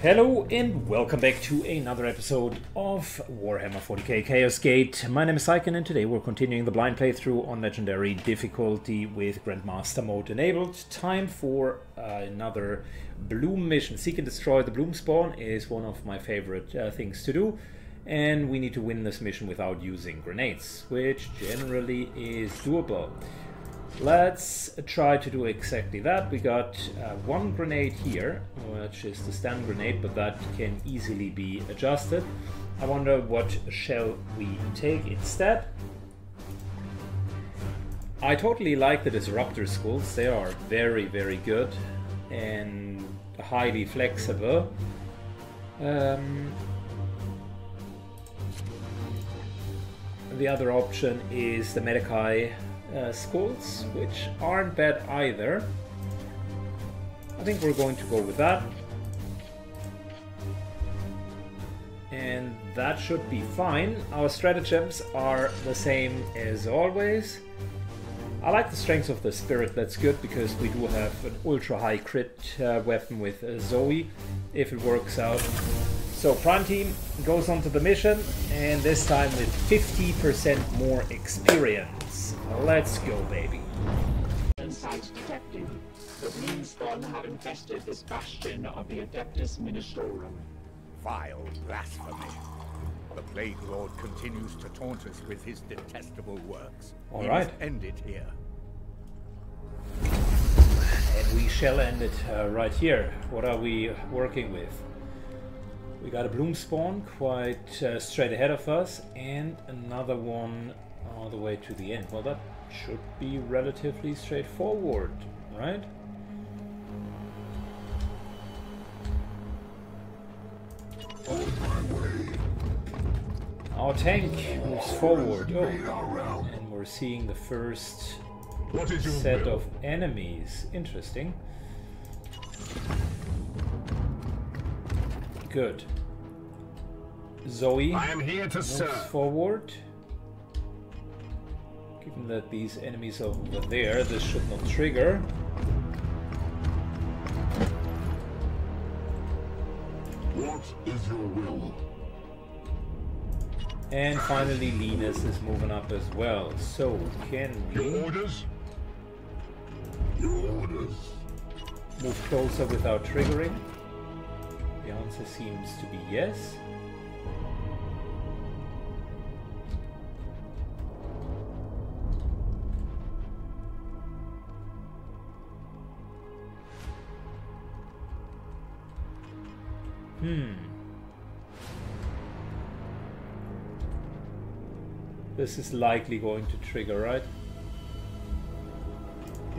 Hello and welcome back to another episode of Warhammer 40k Chaos Gate. My name is Syken and today we're continuing the blind playthrough on Legendary difficulty with Grandmaster mode enabled. Time for uh, another Bloom mission. Seek and destroy the Bloom spawn is one of my favorite uh, things to do and we need to win this mission without using grenades, which generally is doable. Let's try to do exactly that. We got uh, one grenade here, which is the stun grenade, but that can easily be adjusted. I wonder what shall we take instead. I totally like the Disruptor skulls. They are very, very good and highly flexible. Um, the other option is the Medicae uh, skulls, which aren't bad either. I think we're going to go with that. And that should be fine. Our stratagems are the same as always. I like the strength of the spirit, that's good because we do have an ultra high crit uh, weapon with uh, Zoe, if it works out. So Prime Team goes on to the mission, and this time with 50% more experience. Let's go, baby. Site detected. The Bloom spawn have infested this bastion of the Adeptus Ministorum. Vile blasphemy. The Plague Lord continues to taunt us with his detestable works. All we right. must end it here. And we shall end it uh, right here. What are we working with? We got a bloom spawn quite uh, straight ahead of us, and another one all the way to the end. Well, that should be relatively straightforward, right? Our tank moves forward. Oh, and we're seeing the first What is set of enemies. Interesting. Good. Zoe I am here to moves serve. forward. Given that these enemies are over there, this should not trigger. What is your will? And finally, Linus is moving up as well. So, can Your we orders? Your orders. move closer without triggering? The answer seems to be yes. This is likely going to trigger, right?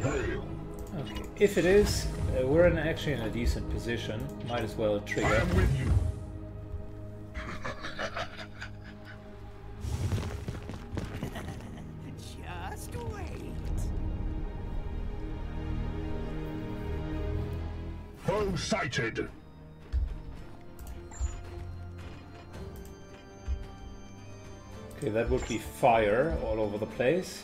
Okay. If it is, uh, we're in actually in a decent position. Might as well I trigger. am with you. Just wait. Foe sighted. Okay, that would be fire all over the place.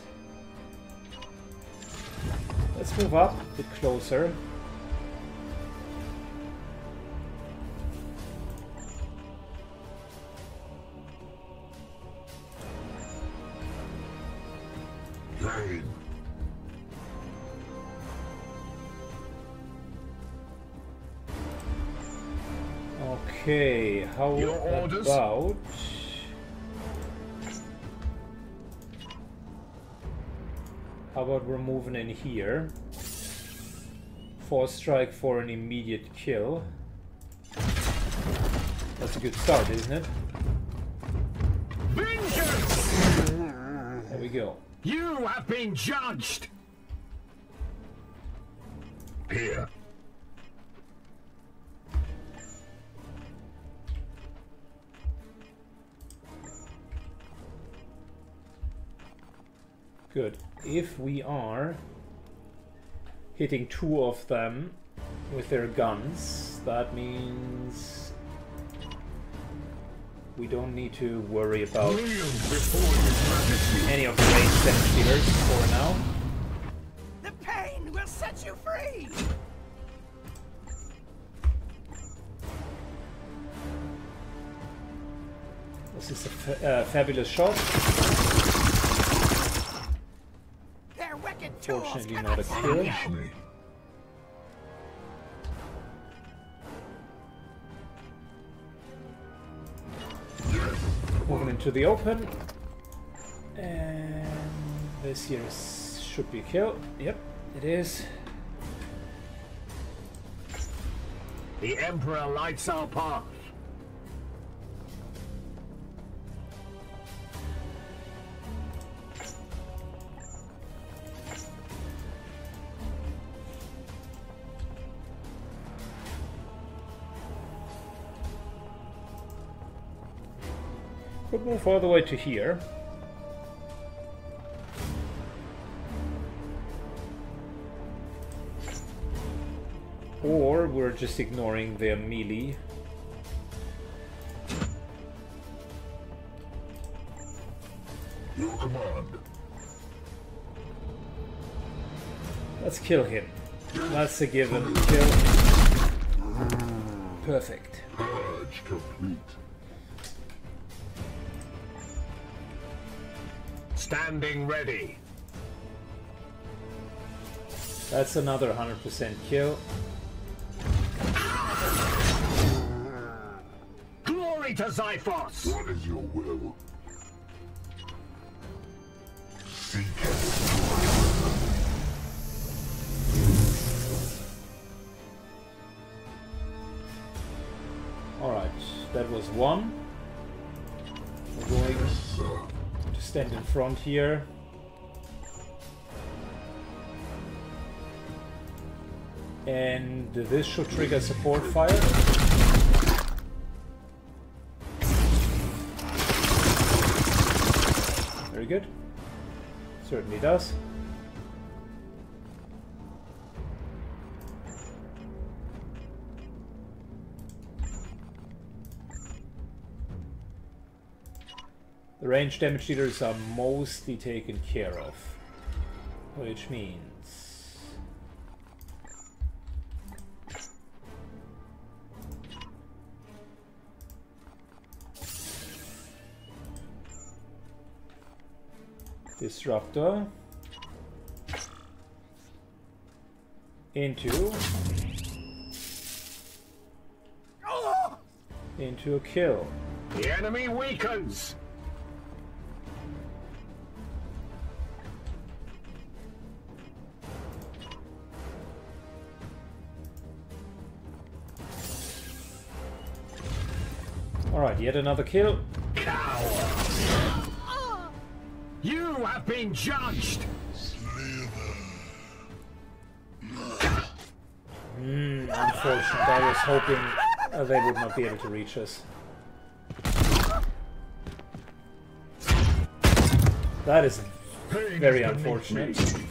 Let's move up a bit closer. Okay, how about... about we're moving in here? Force strike for an immediate kill. That's a good start, isn't it? Vengeance! There we go. You have been judged! Here. Good if we are hitting two of them with their guns, that means we don't need to worry about any of the ranged damage for now. The pain will set you free! This is a fa uh, fabulous shot. Their wicked tools Fortunately, cannot not a stop kill. you. Finish me. Moving into the open. And this here is, should be a kill. Yep, it is. The Emperor lights our path. Could move all the way to here. Or we're just ignoring their melee. Your command. Let's kill him. That's a given. Kill. Perfect. Purge complete. Standing ready. That's another 100% kill. Glory to Zyphos! What is your will? Seek it. Alright, that was one. Stand in front here. And this should trigger support fire. Very good. Certainly does. The range damage dealers are mostly taken care of. Which means... Disruptor. Into... Into a kill. The enemy weakens! Alright, yet another kill. You have been judged! Unfortunate. I was hoping uh, they would not be able to reach us. That is very unfortunate.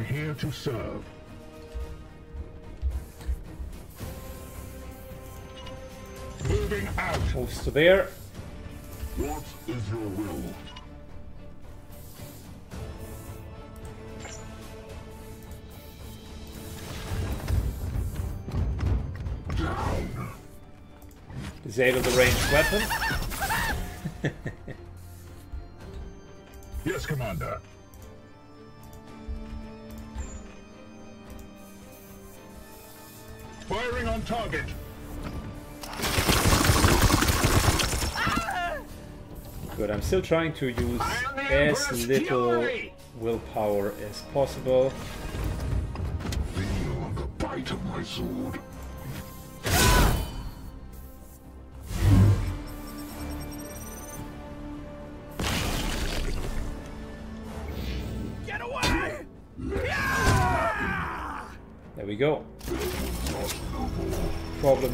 I am here to serve. Moving out. Moves to there. What is your will? Down. Disable the ranged weapon. Yes, Commander. On target. Good, I'm still trying to use I am the as little willpower as possible.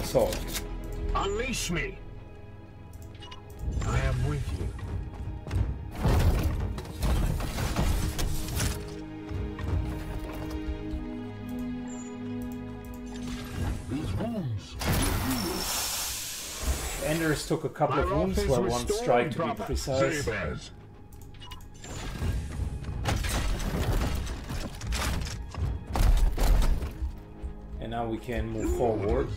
Solved. Unleash me. I am with you. These wounds. Enders took a couple of wounds, well, one strike to be precise. Sabers. And now we can move forward.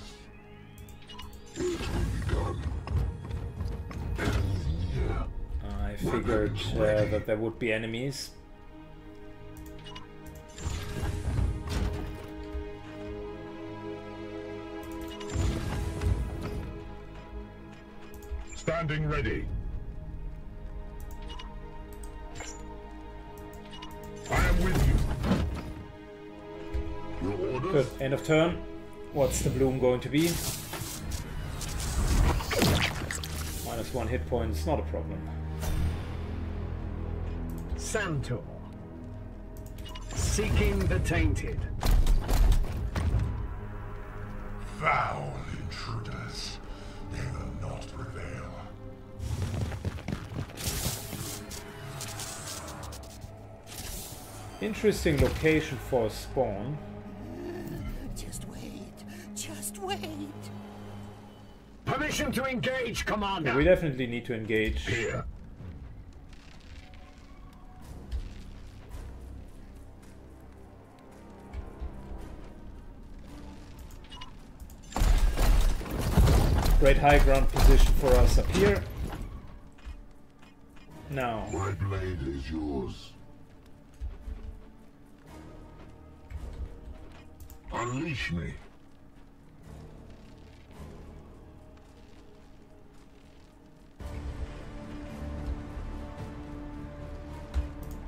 Figured uh, that there would be enemies. Standing ready. I am with you. Your orders? Good. End of turn. What's the bloom going to be? Minus one hit point is not a problem. Santor. Seeking the tainted. Foul intruders. They will not prevail. Interesting location for a spawn. Just wait. Just wait. Permission to engage, Commander. We definitely need to engage. Here. Great high ground position for us up here. Now, My blade is yours. Unleash me.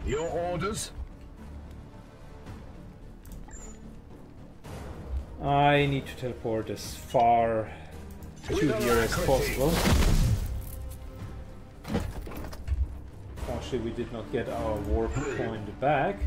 Your orders? I need to teleport as far to here as possible. Actually, we did not get our warp point back.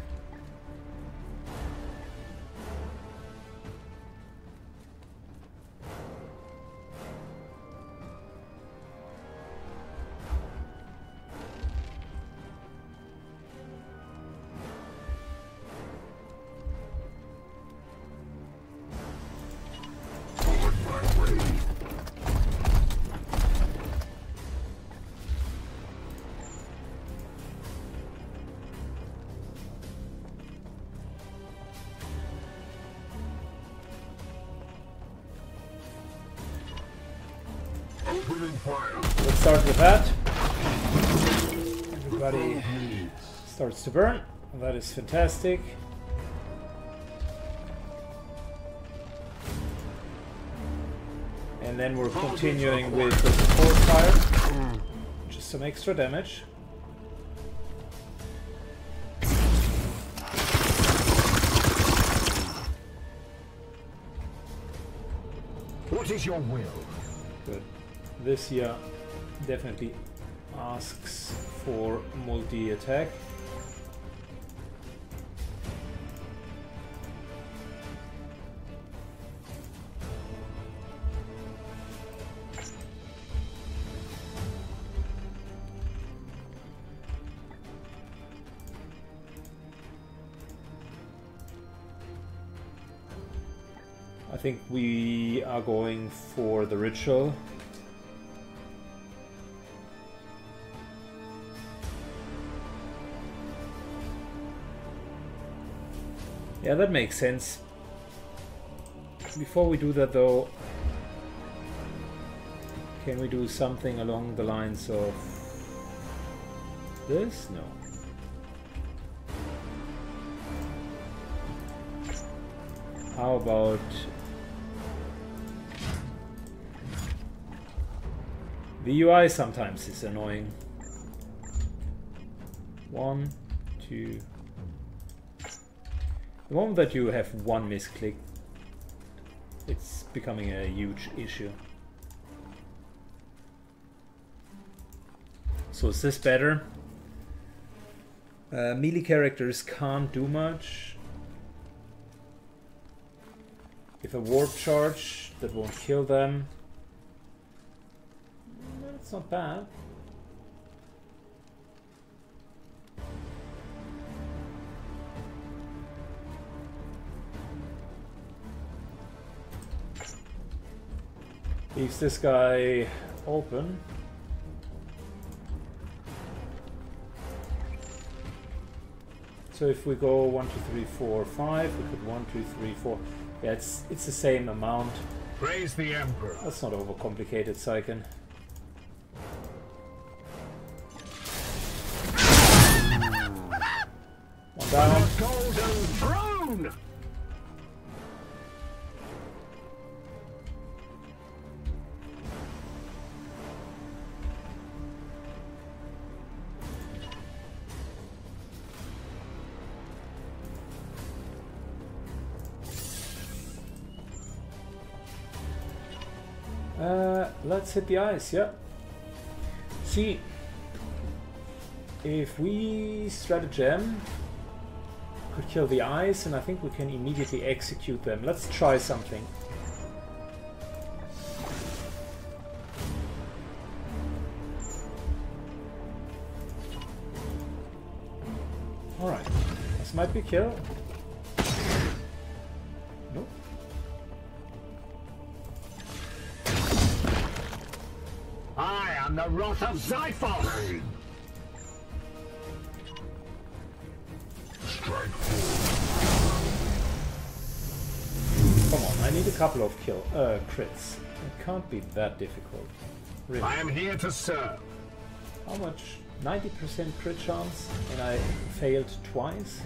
Let's start with that. Everybody starts to burn. That is fantastic. And then we're continuing with the support fire. Just some extra damage. What is your will? This here definitely asks for multi-attack. I think we are going for the ritual. Yeah, that makes sense. Before we do that though, can we do something along the lines of this? No. How about the UI sometimes is annoying. One, two. The moment that you have one misclick, it's becoming a huge issue. So is this better? Uh, melee characters can't do much. Give a warp charge that won't kill them. That's not bad. Leaves this guy open. So if we go one, two, three, four, five, we could one, two, three, four. Yeah, it's it's the same amount. Praise the Emperor. That's not overcomplicated, Syken. One down. Golden Throne! Hit the ice, yeah. See, if we stratagem, could kill the ice, and I think we can immediately execute them. Let's try something. Alright, this might be kill. Am the Wrath of Zyphos! Strike forward. Come on, I need a couple of kill uh, crits. It can't be that difficult. Really. I am here to serve. How much? 90% crit chance and I failed twice?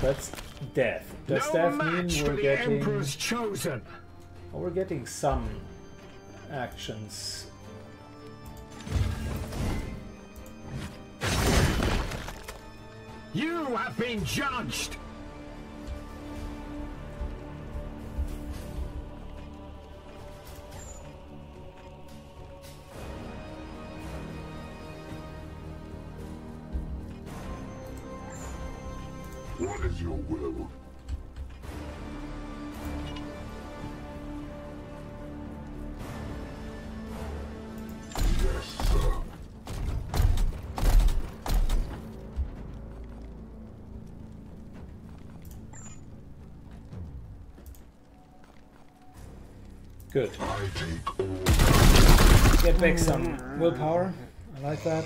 That's death. Does no that mean we're getting... Emperor's chosen. Oh, we're getting some actions. You have been judged. Get back some willpower. I like that.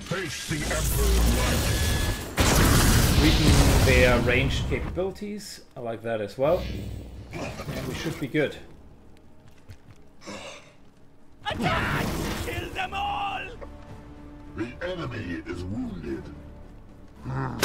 Face the Emperor's. Weaken their ranged capabilities. I like that as well. And we should be good. Attack! Kill them all! The enemy is wounded. Hmm.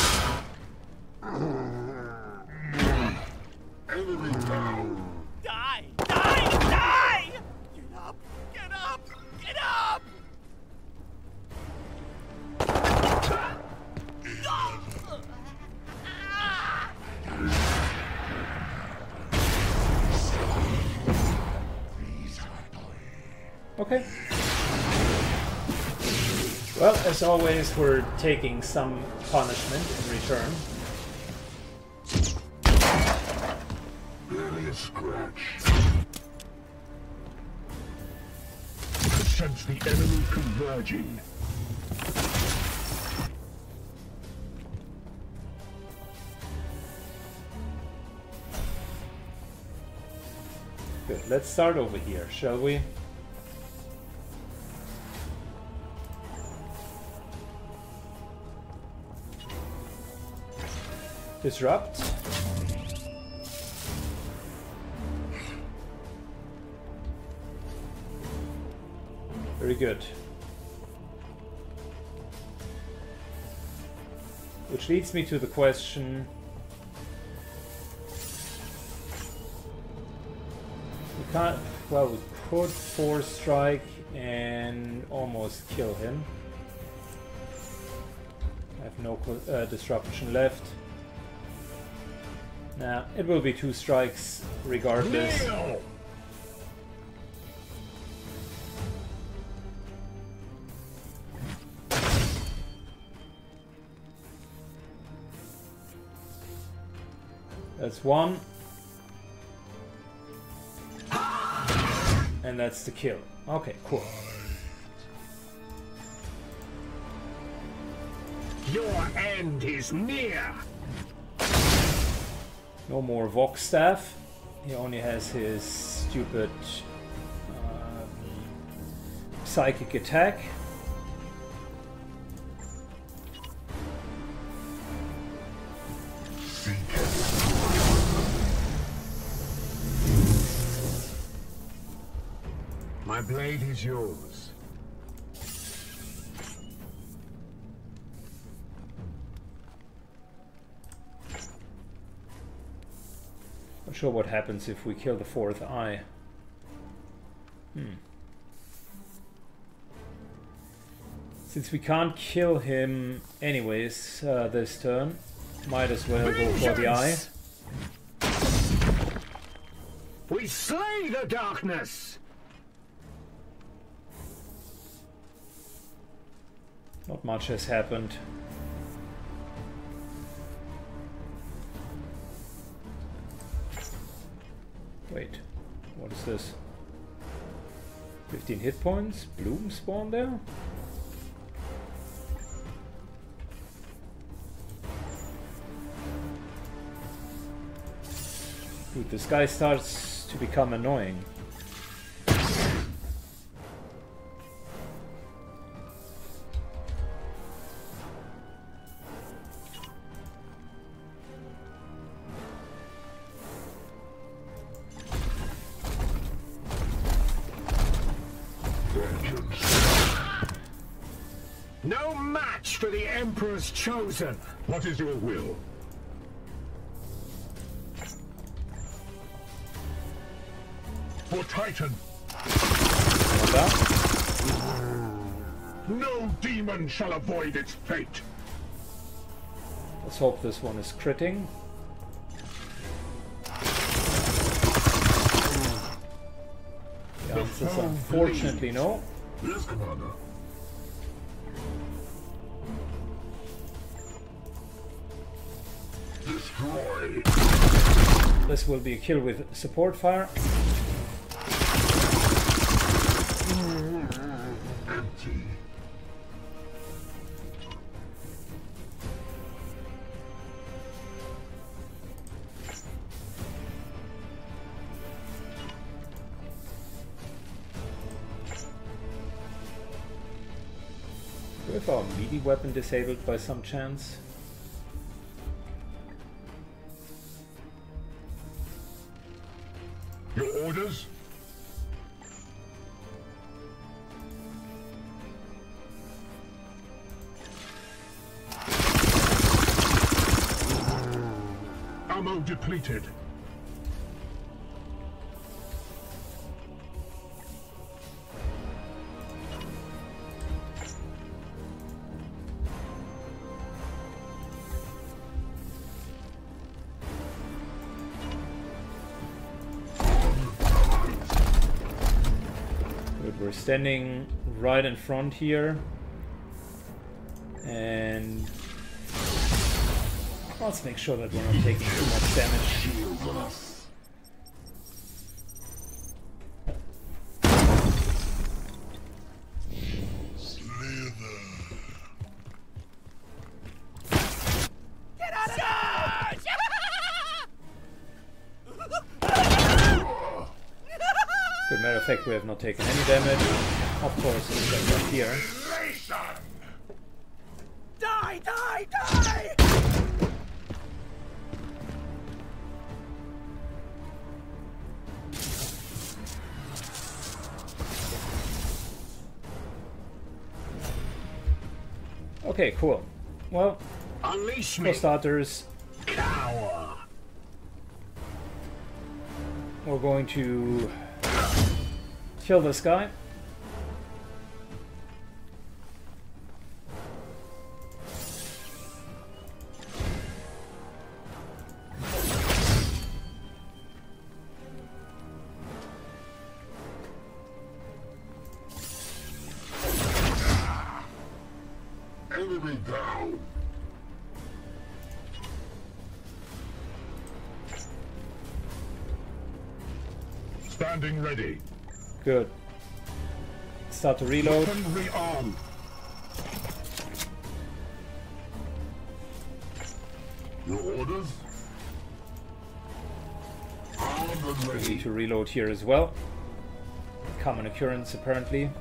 As always, we're taking some punishment in return. Barely a scratch. Sense the enemy converging. Good. Let's start over here, shall we? Disrupt. Very good. Which leads me to the question We can't. Well, we could force strike and almost kill him. I have no uh, disruption left. Nah, it will be two strikes regardless. That's one. And that's the kill. Okay, cool. Your end is near! No more Vox staff. He only has his stupid um, psychic attack. My blade is yours. Sure what happens if we kill the fourth eye. Hmm. Since we can't kill him anyways uh, this turn, might as well go for the eye. We slay the darkness. Not much has happened. Wait, what is this? 15 hit points? Bloom spawn there? Dude, this guy starts to become annoying. The Emperor's chosen. What is your will? For Titan, What's that? no demon shall avoid its fate. Let's hope this one is critting. The answer is unfortunately no. Yes, Commander. This will be a kill with support fire. With our melee weapon disabled by some chance. Good, we're standing right in front here. And let's make sure that we're not taking too much damage. Good matter of fact, we have not taken any damage. Of course, it's here. Okay, cool. Well, Unleash me, starters, cower. we're going to kill this guy. Enemy down! Standing ready. Good. Start to reload. Rearm. Your orders? Armed and ready. We need to reload here as well. Common occurrence apparently.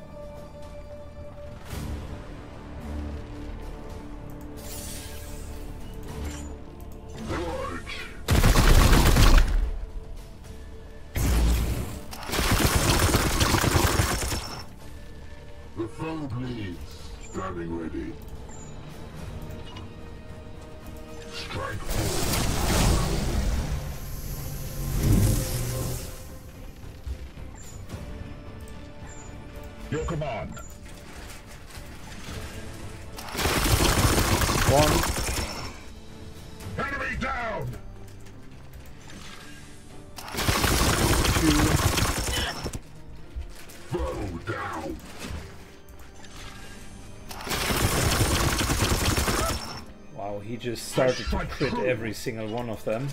He just started to crit every single one of them.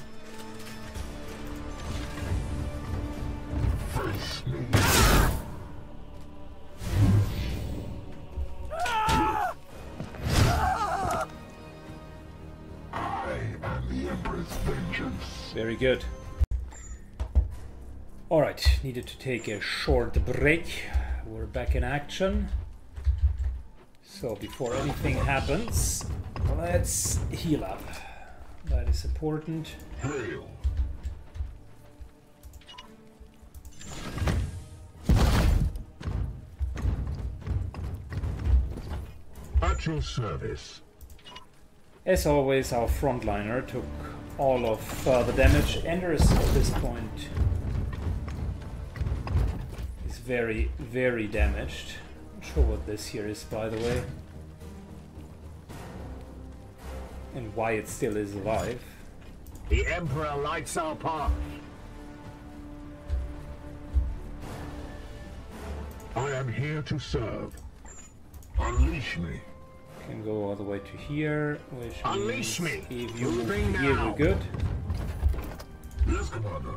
Face me. I am the Emperor's vengeance. Very good. Alright, needed to take a short break. We're back in action. So before anything happens, let's heal up. That is important. Hail! At your service. As always, our frontliner took all of uh, the damage. Anders at this point is very, very damaged. Not sure what this here is, by the way. And why it still is alive. The Emperor lights our path. I am here to serve. Unleash me. Can go all the way to here, which Unleash me. if you move here, now. we're good. Yes, Commander.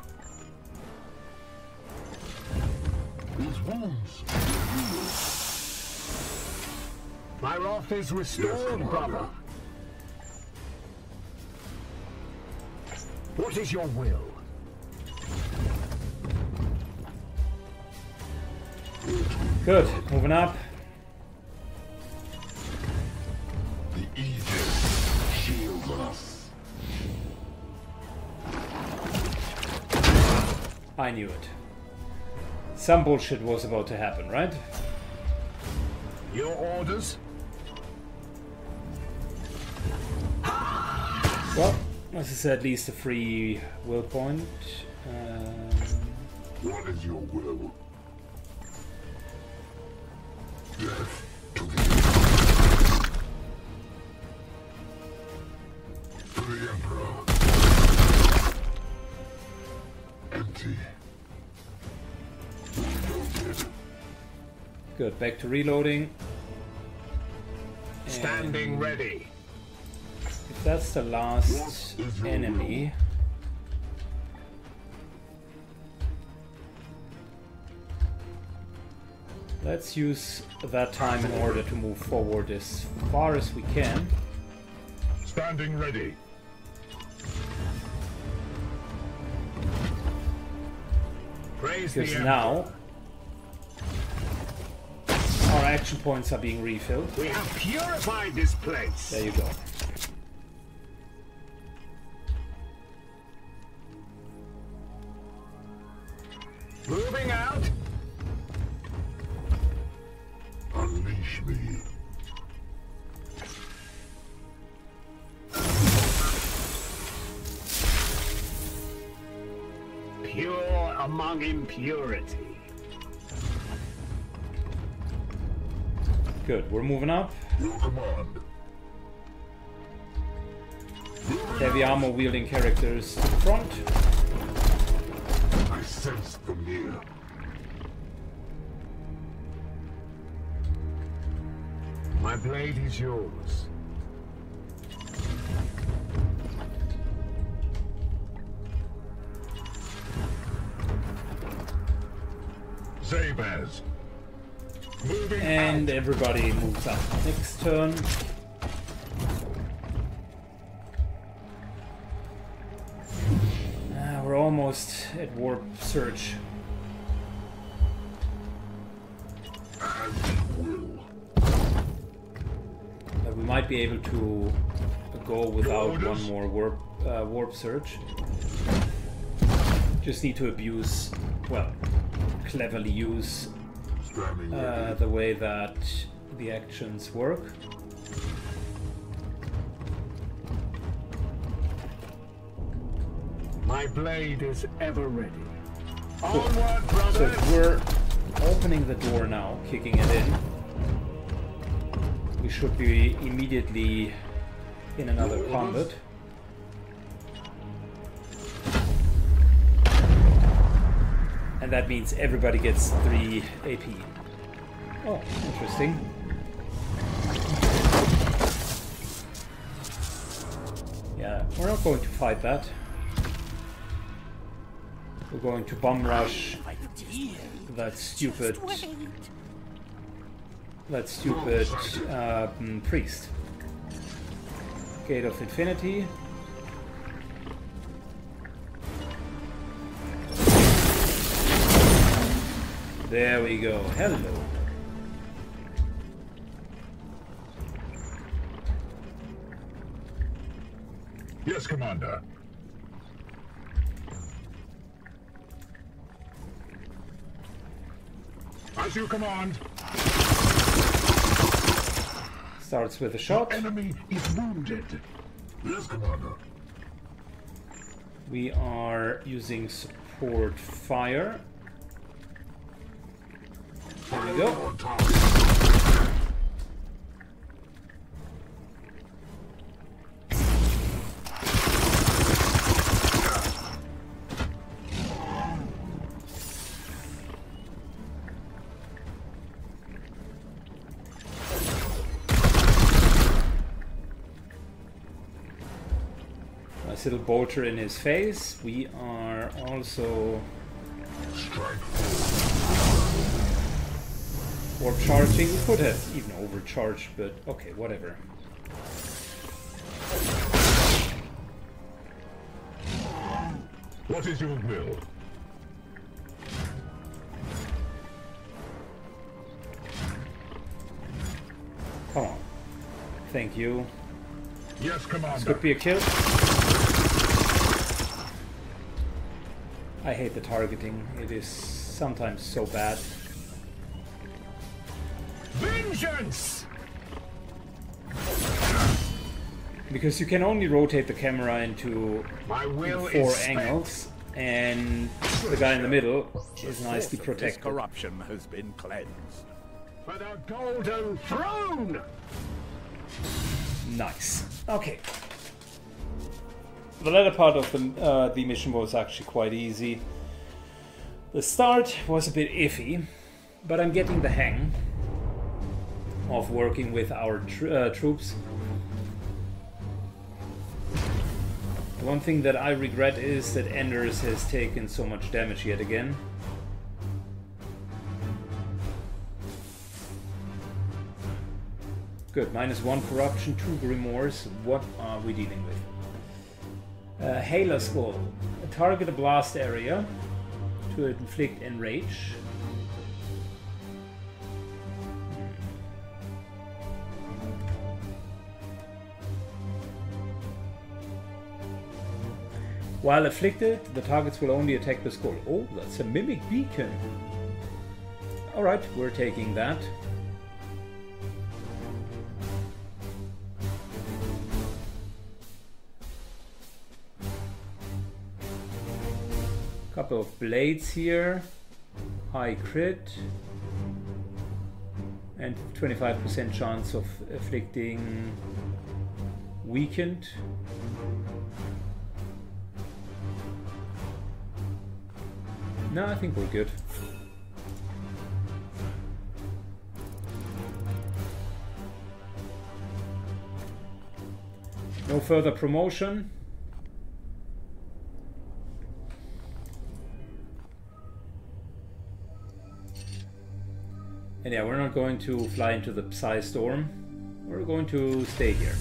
These wounds. My wrath is restored, Commander. brother. What is your will? Good, moving up. The Aegis shields us. I knew it. Some bullshit was about to happen, right? Your orders? Well, this is at least a free will point. Um, What is your will? Death to the Emperor. To the Emperor. Empty. Reloaded. good, back to reloading. Standing And ready. That's the last enemy. Let's use that time in order to move forward as far as we can. Standing ready. Praise Because now our action points are being refilled. We have purified this place. There you go. Among impurity. Good, we're moving up. Heavy armor wielding characters to the front. I sense the near. My blade is yours. And everybody moves up next turn. Ah, we're almost at warp surge. out. As you will. Uh, we might be able to go without one more warp uh, warp surge. Just need to abuse, well, cleverly use uh, the way that the actions work. My blade is ever ready. Onward, So brothers! if we're opening the door now, kicking it in, we should be immediately in another combat. And that means everybody gets 3 AP. Oh, interesting. Yeah, we're not going to fight that. We're going to bomb rush that stupid that stupid um, priest. Gate of Infinity. There we go. Hello. Yes, Commander. As you command. Starts with a shot. Enemy is wounded. Yes, Commander. We are using support fire. There we go. Nice little bolter in his face. We are also Strike warp charging. Could have even overcharged, but okay, whatever. What is your will? Come on. Thank you. Yes, Commander. Could be a kill. I hate the targeting. It is sometimes so bad. Vengeance! Because you can only rotate the camera into My will four angles, and the guy in the middle is nicely protected. corruption has been cleansed. For the golden throne! Nice. Okay. The latter part of the, uh, the mission was actually quite easy. The start was a bit iffy, but I'm getting the hang of working with our tr- uh, troops. One thing that I regret is that Enders has taken so much damage yet again. Good, minus one corruption, two grimoires. What are we dealing with? Uh, Halo Skull. Target a blast area to inflict enrage. While afflicted, the targets will only attack the skull. Oh, that's a mimic beacon. Alright, we're taking that. Couple of blades here. High crit. And 25% chance of afflicting weakened. No, I think we're good. No further promotion. And yeah, we're not going to fly into the Psy Storm. We're going to stay here.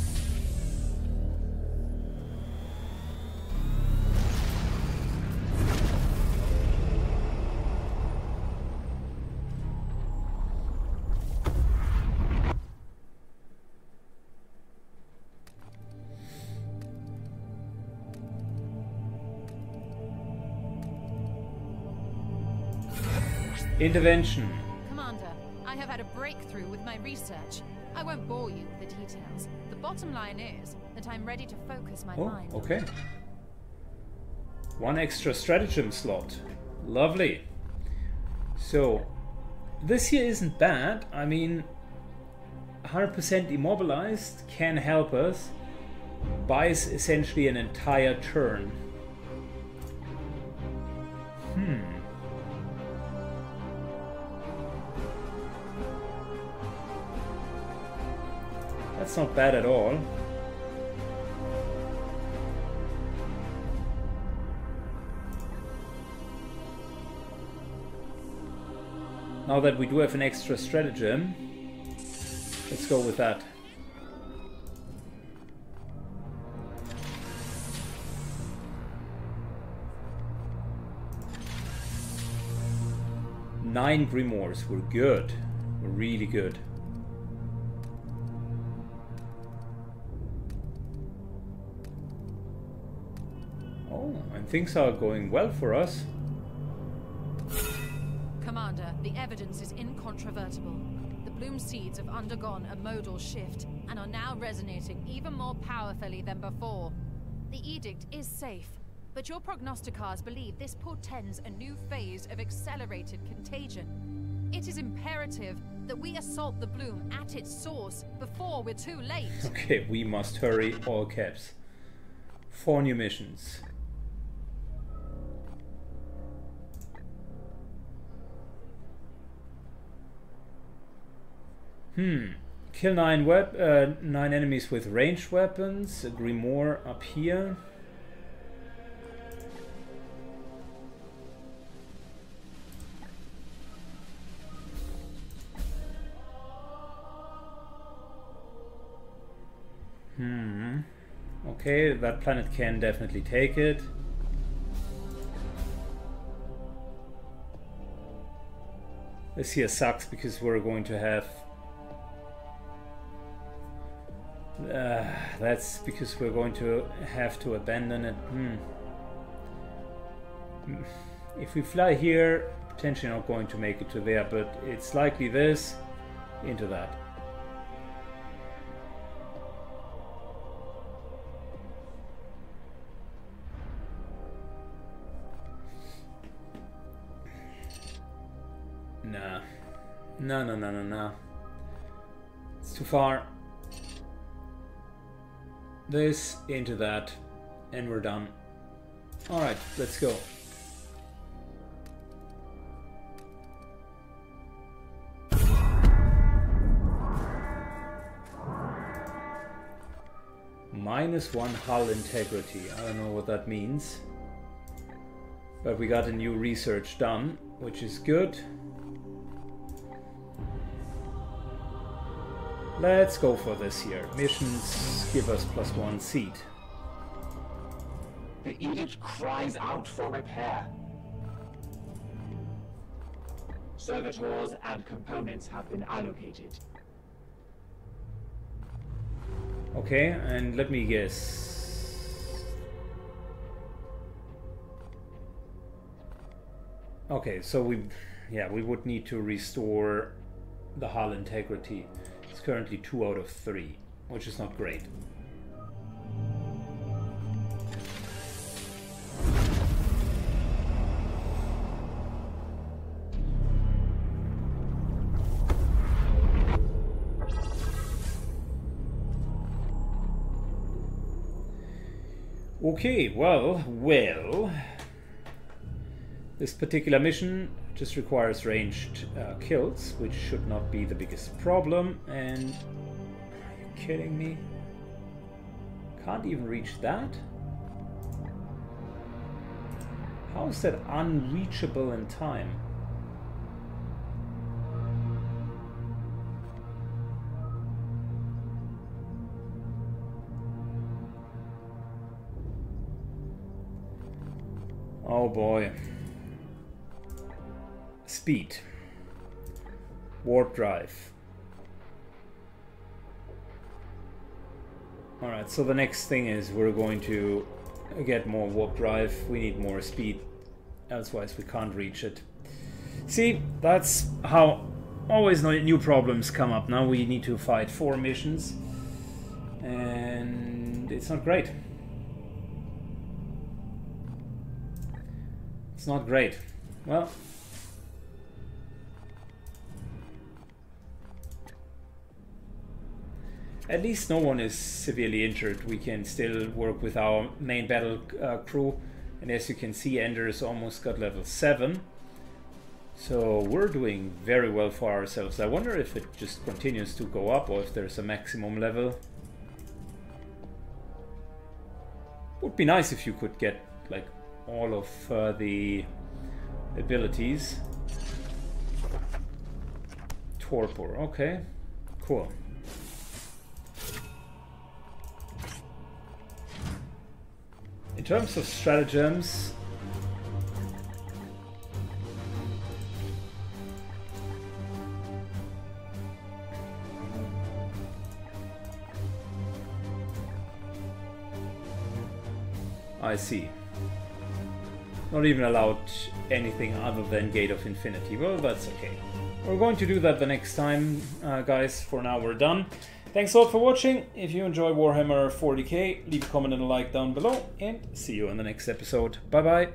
Intervention. Commander, I have had a breakthrough with my research. I won't bore you with the details. The bottom line is that I'm ready to focus my Oh, mind. okay. One extra stratagem slot. Lovely. So, this here isn't bad. I mean, 100% immobilized can help us. Buys essentially an entire turn. Not bad at all. Now that we do have an extra stratagem, let's go with that. Nine Grimoires were good. Were really good. Things are going well for us. Commander, the evidence is incontrovertible. The bloom seeds have undergone a modal shift and are now resonating even more powerfully than before. The edict is safe, but your prognosticars believe this portends a new phase of accelerated contagion. It is imperative that we assault the bloom at its source before we're too late. Okay, we must hurry, all caps. Four new missions. Hmm. Kill nine wep uh, nine enemies with ranged weapons. A Grimoire up here. Hmm. Okay, that planet can definitely take it. This here sucks because we're going to have. Uh, that's because we're going to have to abandon it. Hmm. Hmm. If we fly here, potentially not going to make it to there, but it's likely this into that. Nah. No, no, no, no, no. It's too far. This into that, and we're done. Alright, let's go. Minus one hull integrity. I don't know what that means. But we got a new research done, which is good. Let's go for this here. Missions give us plus one seat. The edict cries out for repair. Servitors and components have been allocated. Okay, and let me guess. Okay, so we, yeah, we would need to restore the hull integrity. Currently two out of three, which is not great. Okay, well, well. This particular mission just requires ranged uh, kills, which should not be the biggest problem. And are you kidding me? Can't even reach that? How is that unreachable in time? Oh boy. Speed. Warp drive. Alright, so the next thing is we're going to get more warp drive. We need more speed. otherwise we can't reach it. See, that's how always new problems come up. Now we need to fight four missions. And it's not great. It's not great. Well, At least no one is severely injured. We can still work with our main battle uh, crew. And as you can see, Ender Ender's almost got level 7. So we're doing very well for ourselves. I wonder if it just continues to go up or if there's a maximum level. Would be nice if you could get like all of uh, the abilities. Torpor, okay, cool. In terms of stratagems, I see. Not even allowed anything other than Gate of Infinity. Well, that's okay. We're going to do that the next time, uh, guys. For now, we're done. Thanks a lot for watching. If you enjoy Warhammer 40k, leave a comment and a like down below, and see you in the next episode. Bye bye.